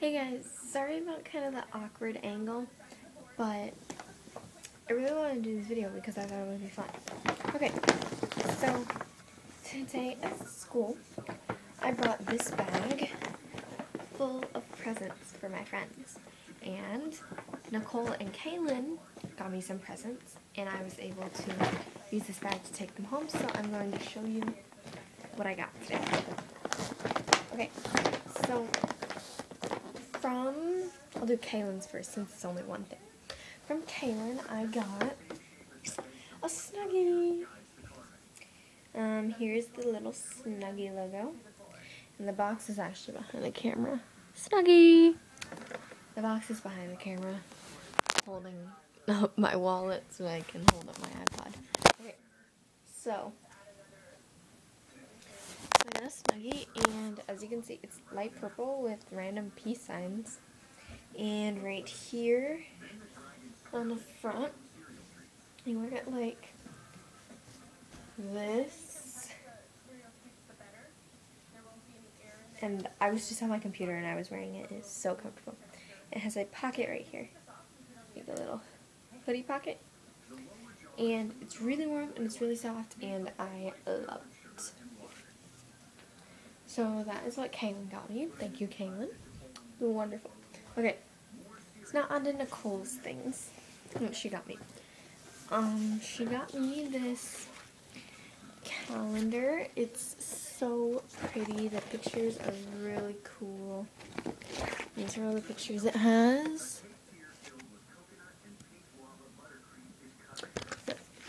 Hey guys, sorry about kind of the awkward angle, but I really wanted to do this video because I thought it would be fun. Okay, so today at school, I brought this bag full of presents for my friends. And Nicole and Kaylin got me some presents, and I was able to use this bag to take them home, so I'm going to show you what I got today. Okay, so from, I'll do Kaylin's first since it's only one thing. From Kaylin, I got a Snuggie. Um, here's the little Snuggie logo. And the box is actually behind the camera. Snuggie! The box is behind the camera, holding up my wallet so I can hold up my iPod. Okay, so Snuggie, and as you can see, it's light purple with random peace signs. And right here on the front, you wear it like this. And I was just on my computer and I was wearing it. It's so comfortable. It has a pocket right here. Like a little hoodie pocket. And it's really warm and it's really soft and I love it. So that is what Kaylin got me. Thank you, Kaylin. Wonderful. Okay. It's not to Nicole's things. What she got me. Um, she got me this calendar. It's so pretty. The pictures are really cool. These are all the pictures it has.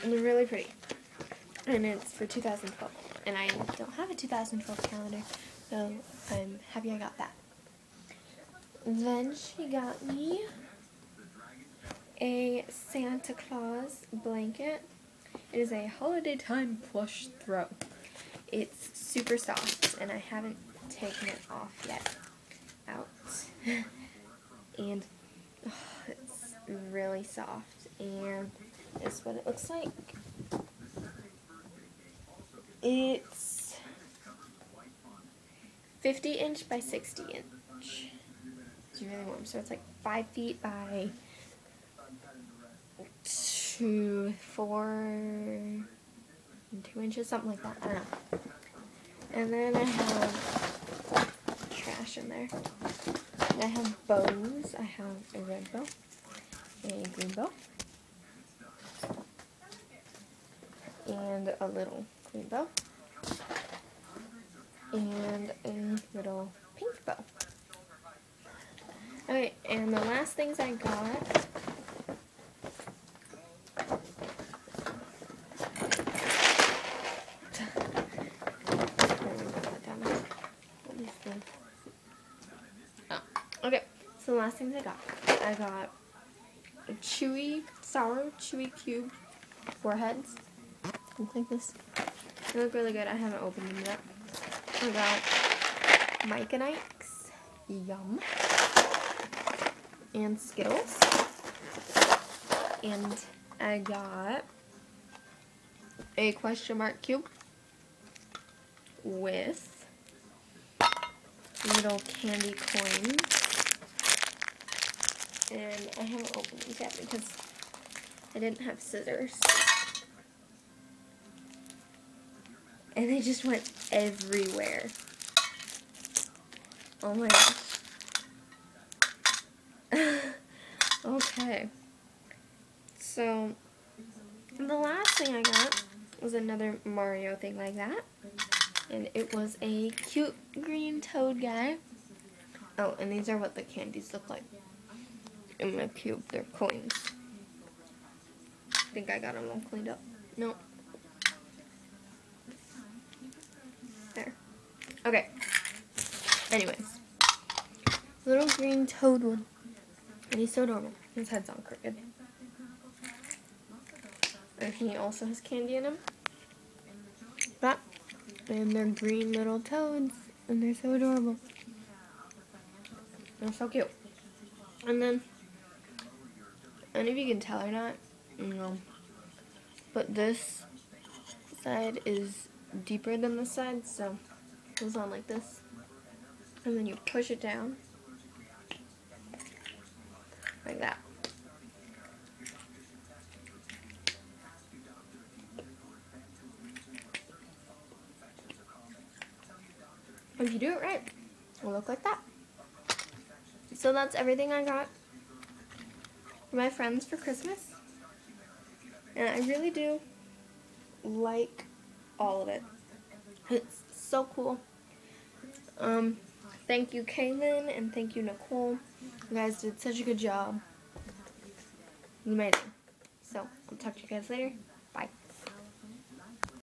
They're really pretty. And it's for 2012. And I don't have a 2012 calendar, so um, I'm happy I got that. Then she got me a Santa Claus blanket. It is a holiday time plush throw. It's super soft, and I haven't taken it off yet. Out. and oh, it's really soft, and this is what it looks like. It's 50 inch by 60 inch. It's really warm, so it's like 5 feet by 2, 4, 2 inches, something like that. I don't know. And then I have trash in there. I have bows. I have a red bow, a green bow, and a little green bow, and a little pink bow. Okay, and the last things I got Oh, okay, so the last things I got, I got a chewy, sour, chewy cube foreheads. Something like this. They look really good. I haven't opened them yet. I got Mike and Ike's Yum and Skittles. And I got a question mark cube with little candy coins. And I haven't opened these yet because I didn't have scissors. And they just went everywhere. Oh my gosh. okay. So, the last thing I got was another Mario thing like that. And it was a cute green toad guy. Oh, and these are what the candies look like in my cube. They're coins. I think I got them all cleaned up. No. There. Okay. Anyways. Little green toad one. And he's so adorable. His head's on crooked. And he also has candy in him. But, and they're green little toads. And they're so adorable. They're so cute. And then, I don't know if you can tell or not, no. But this side is deeper than this side, so goes on like this. And then you push it down. like that. If you do it right, it'll look like that. So that's everything I got for my friends for Christmas. And I really do like all of it. It's so cool. Um, thank you, Kaylin, and thank you, Nicole. You guys did such a good job. Amazing. So, I'll talk to you guys later. Bye.